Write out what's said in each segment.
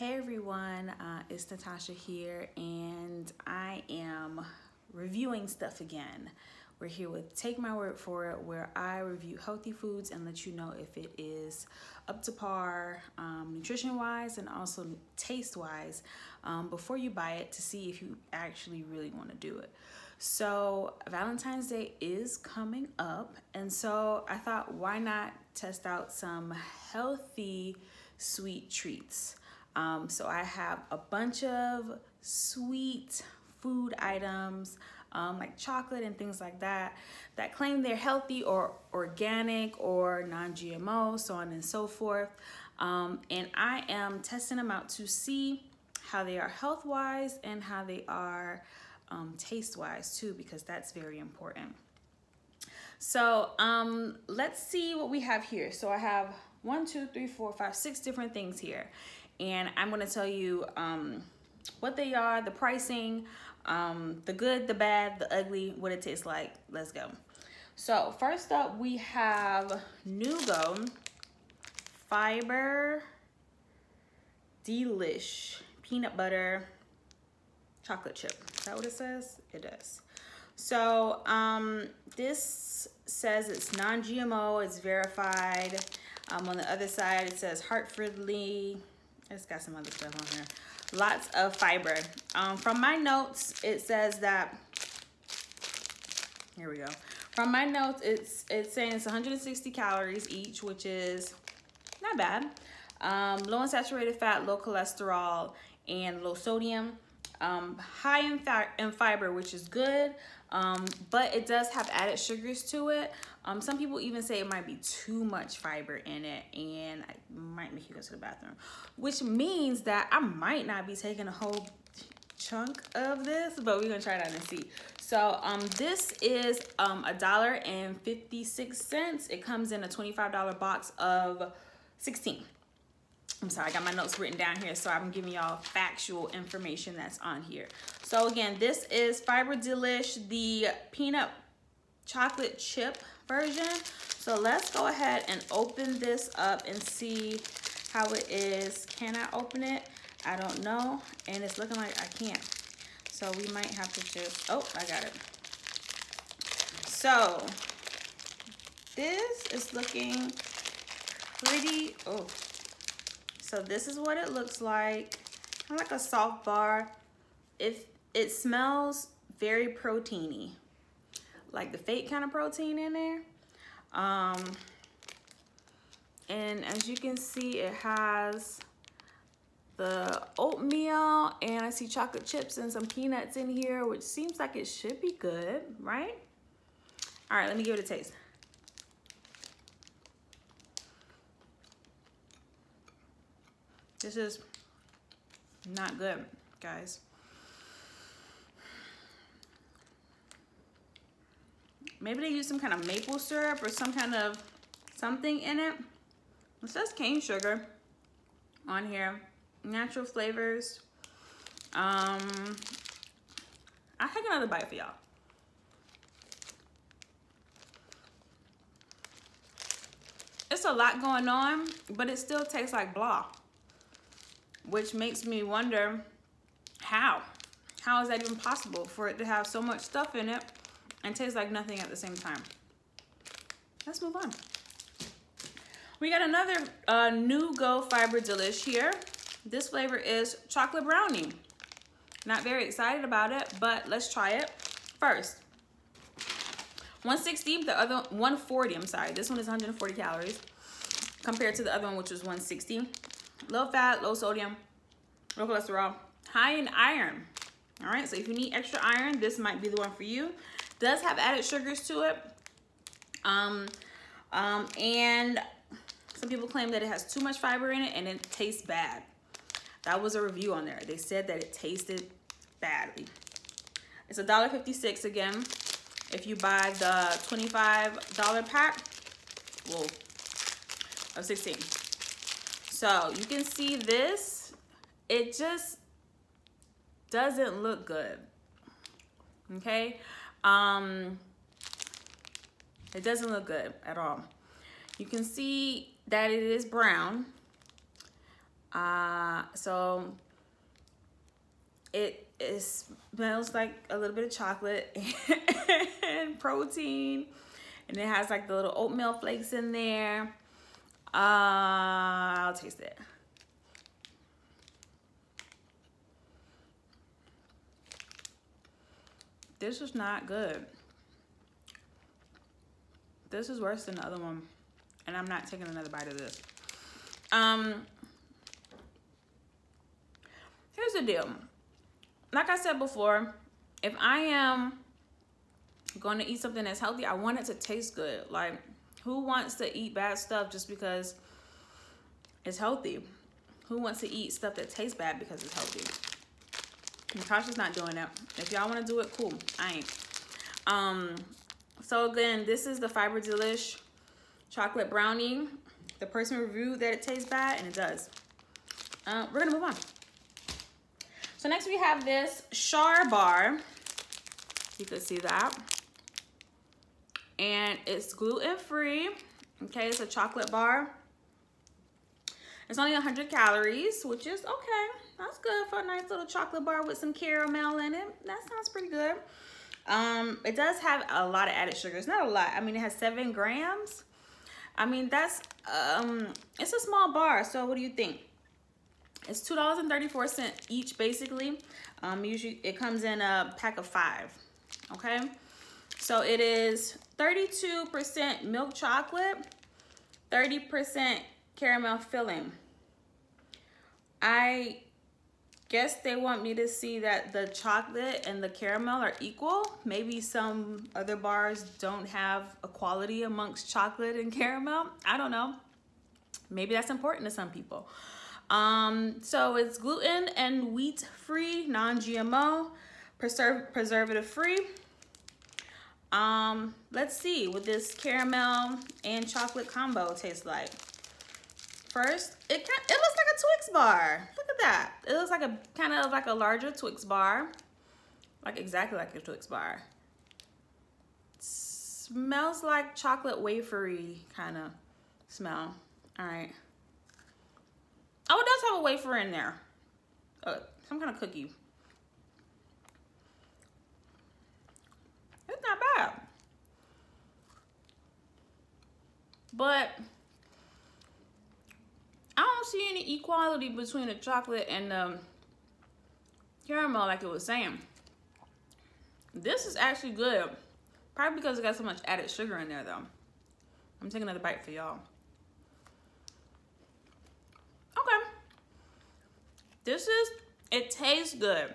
Hey everyone, uh, it's Natasha here, and I am reviewing stuff again. We're here with Take My Word For It, where I review healthy foods and let you know if it is up to par um, nutrition wise and also taste wise um, before you buy it to see if you actually really want to do it. So, Valentine's Day is coming up, and so I thought, why not test out some healthy sweet treats? Um, so I have a bunch of sweet food items um, like chocolate and things like that that claim they're healthy or organic or non-GMO, so on and so forth. Um, and I am testing them out to see how they are health-wise and how they are um, taste-wise too, because that's very important. So um, let's see what we have here. So I have one, two, three, four, five, six different things here and I'm gonna tell you um, what they are, the pricing, um, the good, the bad, the ugly, what it tastes like. Let's go. So first up, we have Nugo Fiber Delish Peanut Butter Chocolate Chip. Is that what it says? It does. So um, this says it's non-GMO, it's verified. Um, on the other side, it says heart-friendly, it's got some other stuff on here. Lots of fiber. Um, from my notes, it says that, here we go. From my notes, it's it's saying it's 160 calories each, which is not bad. Um, low in saturated fat, low cholesterol, and low sodium. Um, high in, in fiber, which is good, um, but it does have added sugars to it. Um, some people even say it might be too much fiber in it and it might make you go to the bathroom, which means that I might not be taking a whole chunk of this, but we're gonna try it out and see. So um, this is um, a dollar and 56 cents. It comes in a $25 box of 16. I'm sorry, I got my notes written down here, so I'm giving y'all factual information that's on here. So again, this is Fiber Delish, the peanut chocolate chip version. So let's go ahead and open this up and see how it is. Can I open it? I don't know. And it's looking like I can't. So we might have to just, oh, I got it. So this is looking pretty, oh. So this is what it looks like. Kind of like a soft bar. If it smells very proteiny like the fake kind of protein in there. Um, and as you can see, it has the oatmeal and I see chocolate chips and some peanuts in here, which seems like it should be good, right? All right, let me give it a taste. This is not good, guys. Maybe they use some kind of maple syrup or some kind of something in it. It says cane sugar on here. Natural flavors. Um, I'll take another bite for y'all. It's a lot going on, but it still tastes like blah. Which makes me wonder how? How is that even possible for it to have so much stuff in it and taste like nothing at the same time. Let's move on. We got another uh, Go Fiber Delish here. This flavor is chocolate brownie. Not very excited about it, but let's try it first. 160, the other 140, I'm sorry. This one is 140 calories compared to the other one, which was 160. Low fat, low sodium, low cholesterol, high in iron. All right, so if you need extra iron, this might be the one for you does have added sugars to it. Um, um, and some people claim that it has too much fiber in it and it tastes bad. That was a review on there. They said that it tasted badly. It's a dollar fifty-six again. If you buy the $25 pack, well, of 16. So you can see this, it just doesn't look good. Okay. Um, it doesn't look good at all. You can see that it is brown. Uh, so it, it smells like a little bit of chocolate and protein. And it has like the little oatmeal flakes in there. Uh, I'll taste it. This is not good. This is worse than the other one. And I'm not taking another bite of this. Um, here's the deal. Like I said before, if I am going to eat something that's healthy, I want it to taste good. Like, who wants to eat bad stuff just because it's healthy? Who wants to eat stuff that tastes bad because it's healthy? Natasha's not doing that. If y'all want to do it, cool. I ain't. Um, so again, this is the Fiber Delish chocolate brownie. The person reviewed that it tastes bad, and it does. Uh, we're gonna move on. So next we have this Char bar. You can see that. And it's gluten-free. Okay, it's a chocolate bar. It's only 100 calories, which is okay. That's good for a nice little chocolate bar with some caramel in it. That sounds pretty good. Um, it does have a lot of added sugar. It's not a lot. I mean, it has seven grams. I mean, that's, um, it's a small bar. So what do you think? It's $2.34 each, basically. Um, usually it comes in a pack of five, okay? So it is 32% milk chocolate, 30% caramel filling. I guess they want me to see that the chocolate and the caramel are equal. Maybe some other bars don't have equality amongst chocolate and caramel. I don't know. Maybe that's important to some people. Um, so it's gluten and wheat free, non-GMO, preserv preservative free. Um, let's see what this caramel and chocolate combo tastes like. First, it it looks like a Twix bar. Look at that. It looks like a kind of like a larger Twix bar. Like exactly like a Twix bar. It smells like chocolate wafery kind of smell. All right. Oh, it does have a wafer in there. Uh, some kind of cookie. It's not bad. But I don't see any equality between the chocolate and the caramel like it was saying. This is actually good. Probably because it got so much added sugar in there though. I'm taking another bite for y'all. Okay. This is, it tastes good.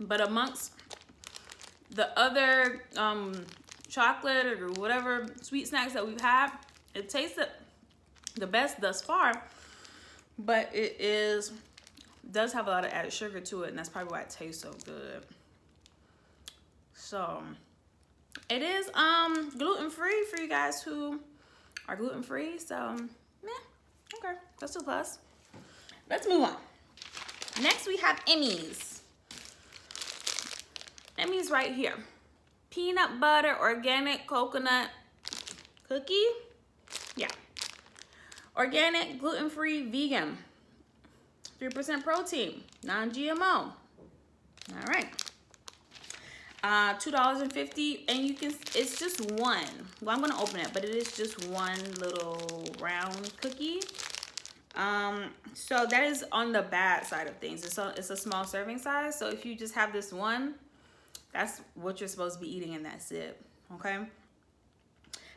But amongst the other um, chocolate or whatever sweet snacks that we've had, it tastes the best thus far, but it is, does have a lot of added sugar to it and that's probably why it tastes so good. So it is um gluten-free for you guys who are gluten-free. So yeah, okay, that's a plus. Let's move on. Next we have Emmy's. Emmy's right here. Peanut butter organic coconut cookie. Yeah. Organic, gluten-free, vegan. 3% protein, non-GMO. All right. Uh, $2.50 and you can, it's just one. Well, I'm gonna open it, but it is just one little round cookie. Um, so that is on the bad side of things. It's a, it's a small serving size. So if you just have this one, that's what you're supposed to be eating and that's it, okay?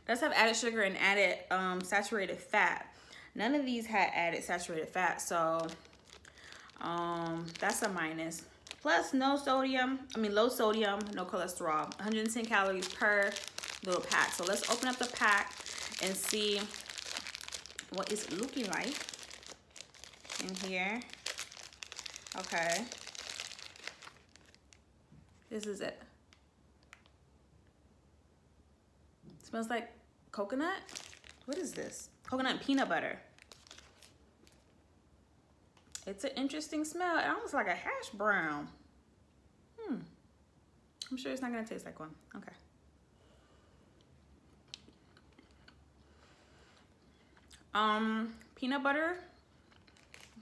does have added sugar and added um, saturated fat. None of these had added saturated fat, so um, that's a minus. Plus no sodium, I mean low sodium, no cholesterol. 110 calories per little pack. So let's open up the pack and see what it's looking like in here. Okay. This is it. Smells like coconut. What is this? Coconut peanut butter. It's an interesting smell. It almost like a hash brown. Hmm. I'm sure it's not gonna taste like one. Okay. Um, peanut butter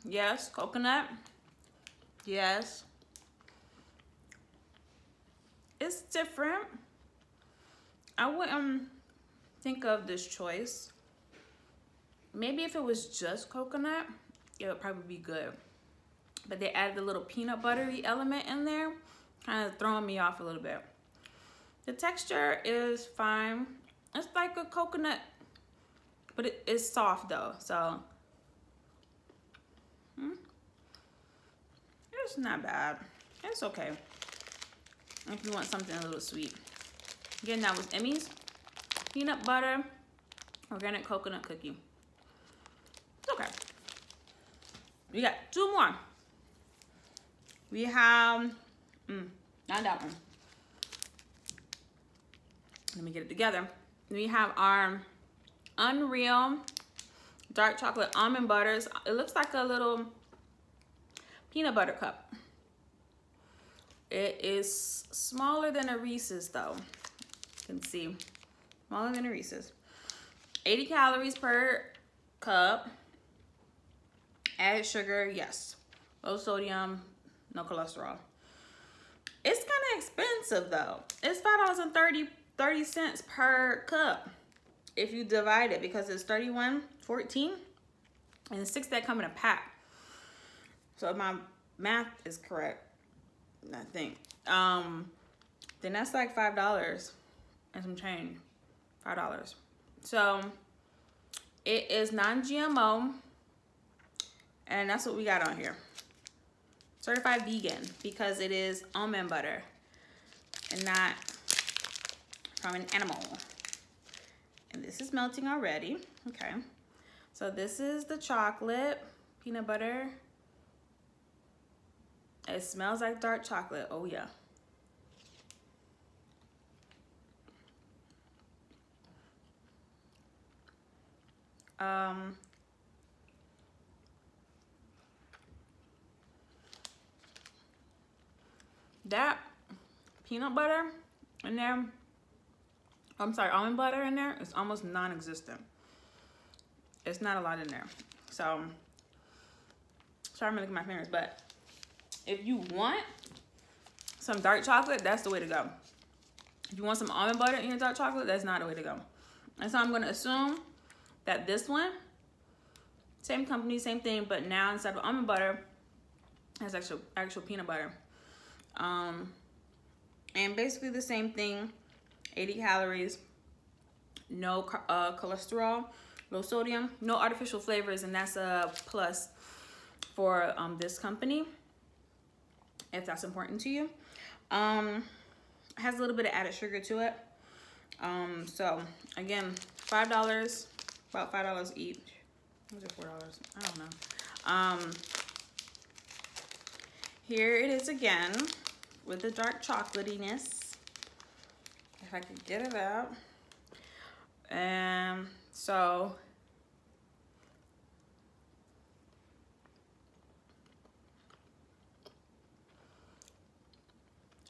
Yes, coconut. Yes. It's different. I wouldn't think of this choice. Maybe if it was just coconut, it would probably be good. But they added a little peanut buttery element in there, kind of throwing me off a little bit. The texture is fine. It's like a coconut, but it is soft though, so. Hmm? It's not bad. It's okay. If you want something a little sweet. Again, that was Emmy's peanut butter organic coconut cookie. It's okay. We got two more. We have, mm, not that one. Let me get it together. We have our Unreal dark chocolate almond butters. It looks like a little peanut butter cup. It is smaller than a Reese's though. You can see, smaller than a Reese's. 80 calories per cup. Added sugar, yes. Low sodium, no cholesterol. It's kind of expensive though. It's $5.30 30 cents per cup if you divide it because it's 31 14 and six that come in a pack so my math is correct i think um then that's like five dollars and some change five dollars so it is non-gmo and that's what we got on here certified vegan because it is almond butter and not from an animal. And this is melting already. Okay. So this is the chocolate, peanut butter. It smells like dark chocolate. Oh yeah. Um, that peanut butter in there I'm sorry, almond butter in there is almost non-existent. It's not a lot in there. So, sorry I'm looking at my fingers, but if you want some dark chocolate, that's the way to go. If you want some almond butter in your dark chocolate, that's not the way to go. And so I'm gonna assume that this one, same company, same thing, but now instead of almond butter, has actual actual peanut butter. Um, and basically the same thing 80 calories, no uh, cholesterol, low sodium, no artificial flavors, and that's a plus for um, this company, if that's important to you. Um, has a little bit of added sugar to it. Um, so again, five dollars, about five dollars each. Was it four dollars? I don't know. Um, here it is again with the dark chocolatiness. If I could get it out. And so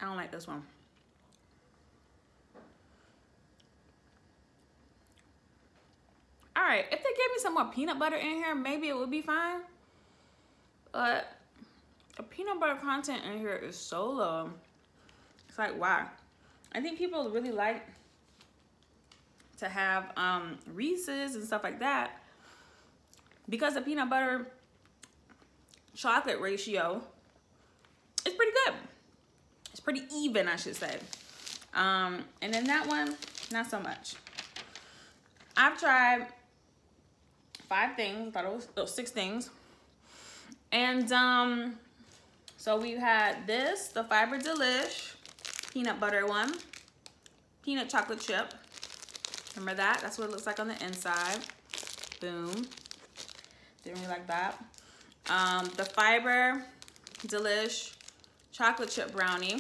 I don't like this one. All right, if they gave me some more peanut butter in here, maybe it would be fine. But the peanut butter content in here is so low. It's like, why? I think people really like to have um, Reese's and stuff like that because the peanut butter chocolate ratio is pretty good. It's pretty even, I should say. Um, and then that one, not so much. I've tried five things, thought it was oh, six things. And um, so we had this, the Fiber Delish peanut butter one, peanut chocolate chip. Remember that? That's what it looks like on the inside. Boom. Didn't really like that. Um, the Fiber Delish chocolate chip brownie.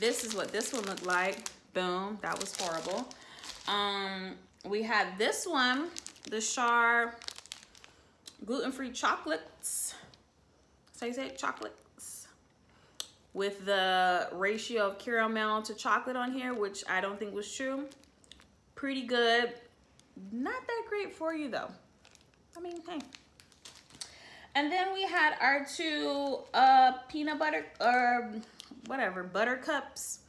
This is what this one looked like. Boom. That was horrible. Um, we had this one, the Char gluten-free chocolates. So you say chocolates? with the ratio of caramel to chocolate on here, which I don't think was true. Pretty good. Not that great for you though. I mean, hey. And then we had our two uh, peanut butter or whatever butter cups.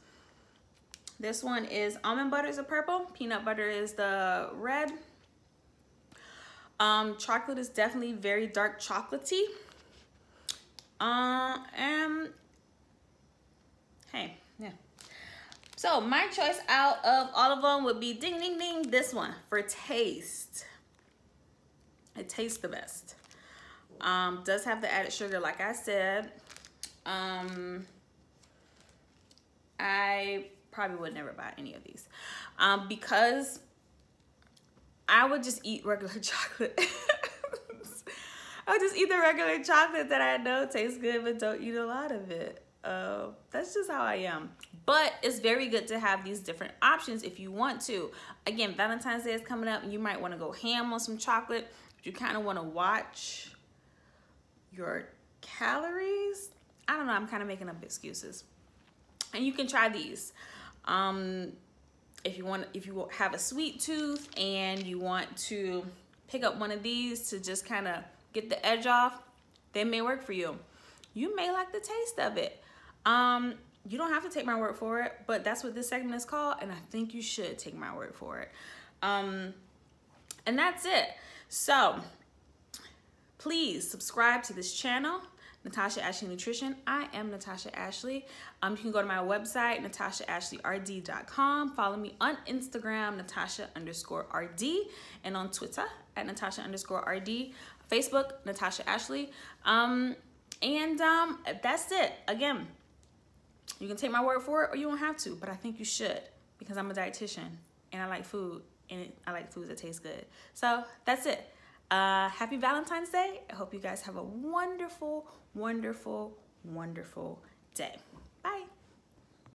This one is almond butter is a purple, peanut butter is the red. Um, chocolate is definitely very dark chocolatey. Uh, and hey, yeah. So my choice out of all of them would be ding ding ding this one for taste. It tastes the best. Um, does have the added sugar, like I said. Um, I probably would never buy any of these um, because I would just eat regular chocolate. I would just eat the regular chocolate that I know tastes good, but don't eat a lot of it. Uh, that's just how I am. But it's very good to have these different options if you want to. Again, Valentine's Day is coming up and you might want to go ham on some chocolate. You kind of want to watch your calories. I don't know, I'm kind of making up excuses. And you can try these. Um, if you want, if you have a sweet tooth and you want to pick up one of these to just kind of get the edge off, they may work for you. You may like the taste of it. Um, you don't have to take my word for it, but that's what this segment is called, and I think you should take my word for it. Um, and that's it. So please subscribe to this channel. Natasha Ashley Nutrition. I am Natasha Ashley. Um, you can go to my website, natashaashley.rd.com. Follow me on Instagram, Natasha underscore RD, and on Twitter at Natasha underscore RD. Facebook, Natasha Ashley. Um, and um, that's it. Again, you can take my word for it or you don't have to, but I think you should because I'm a dietitian and I like food and I like foods that taste good. So that's it. Uh, happy Valentine's Day. I hope you guys have a wonderful, wonderful, wonderful day. Bye.